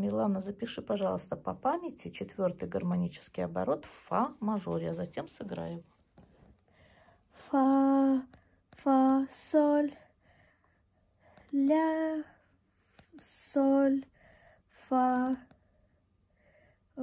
Милана, запиши, пожалуйста, по памяти четвертый гармонический оборот фа мажоре, а затем сыграем. Фа, фа, соль, ля, соль, фа, о,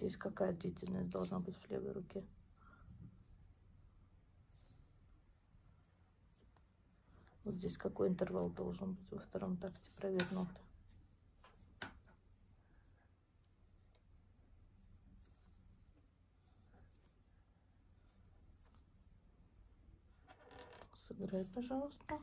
Здесь какая длительность должна быть в левой руке? Вот здесь какой интервал должен быть во втором такте? Проверь ноты. Сыграй, пожалуйста.